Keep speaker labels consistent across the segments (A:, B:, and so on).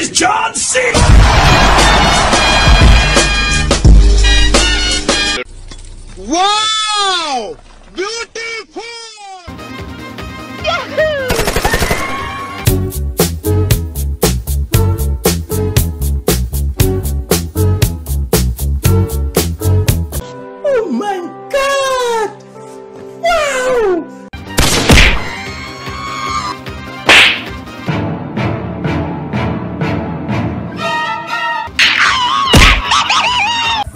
A: is John C.
B: Wow! Beautiful!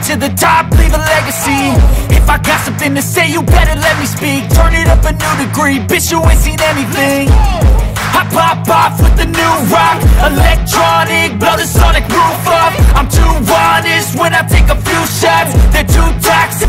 B: it
C: to the top, leave a legacy. If I got something to say, you better let me speak. Turn it up a new degree, bitch, you ain't seen anything. I pop off with the new rock Electronic, blow the sonic roof up. I'm too honest when I take a few shots They're too toxic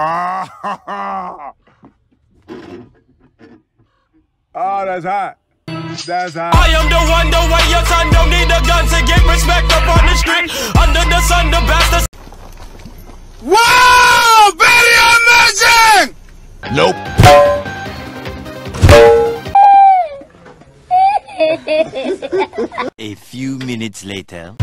C: Ah.
B: Oh, that's hot. That's hot.
D: I am the one, the way your son don't need a gun to get respect up on the street. Under the sun, the bastard.
B: Wow! Very amazing!
D: Nope.
E: A few minutes later.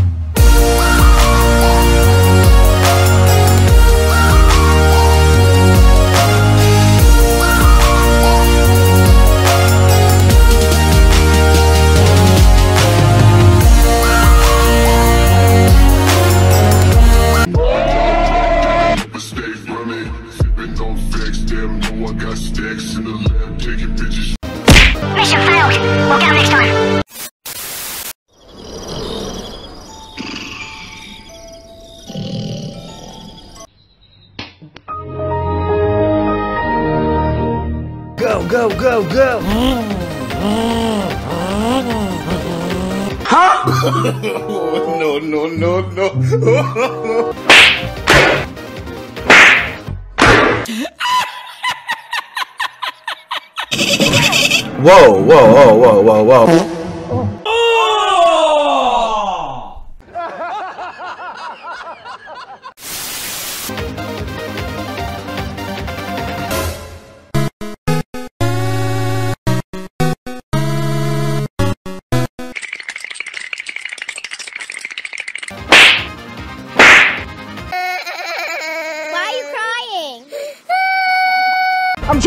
A: Go, go, go, go.
B: No, no, no, no.
A: Whoa, whoa, whoa, whoa, whoa, whoa.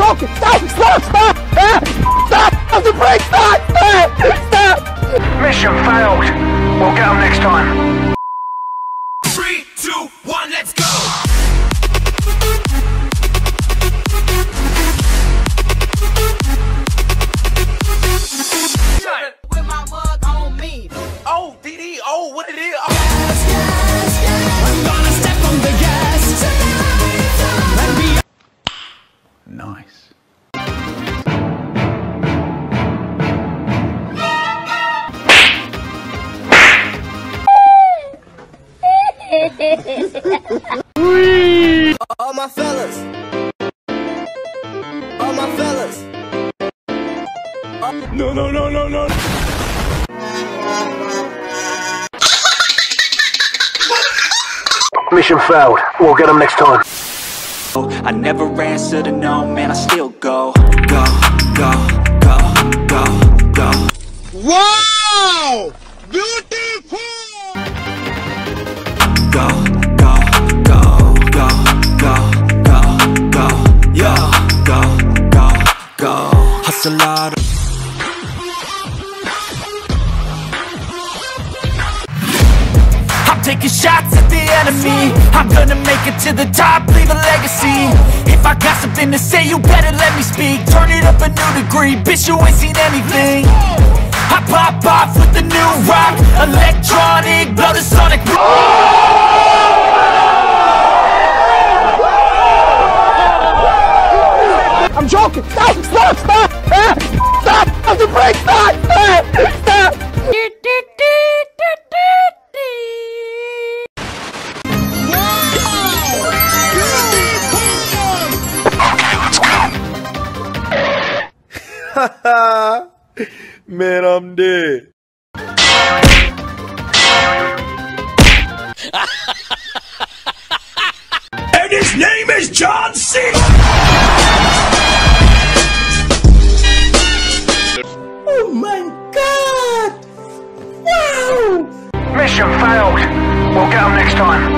B: I'm! Stop! Stop! Stop! Ah! Stop! Stop the brake! Stop! Stop! Stop!
F: Mission failed. We'll get them next time.
D: No, no, no, no, no.
F: Mission failed. We'll get them next time.
C: I never answer to no, man, I still go, go, go, go, go, go.
B: Wow! Beautiful!
C: Go, at the enemy I'm gonna make it to the top, leave a legacy. If I got something to say, you better let me speak. Turn it up a new degree, bitch, you ain't seen anything. I pop off with the new rock Electronic, blow the sonic
B: I'm joking! Stop!
A: Man, I'm dead.
D: And his name is John C.
A: Oh my god! Wow!
F: Mission failed. We'll get them next time.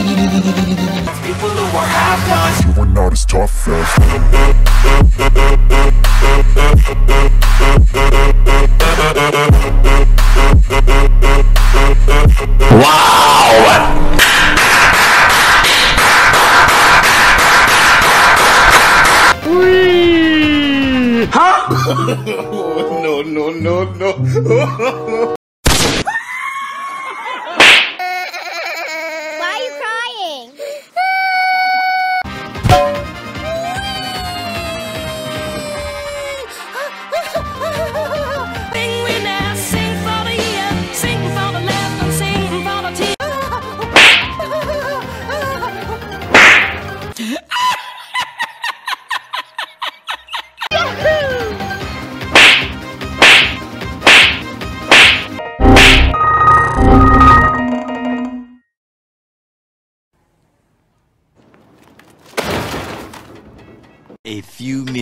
C: People who are half nots
G: We're not as tough as.
A: No, no, no, no.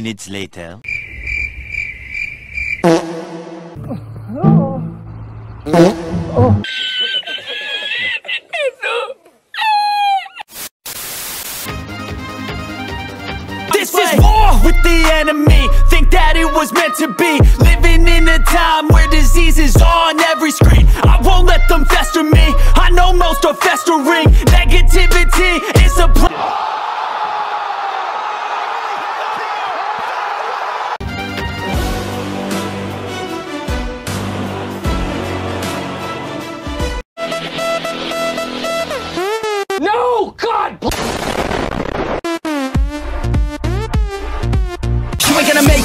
E: minutes later.
C: This is war with the enemy. Think that it was meant to be. Living in a time where disease is on every screen. I won't let them fester me. I know most are festering